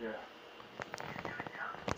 Yeah.